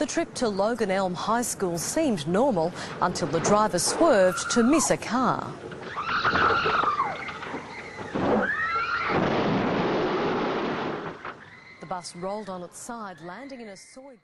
The trip to Logan Elm High School seemed normal until the driver swerved to miss a car. The bus rolled on its side, landing in a soybean.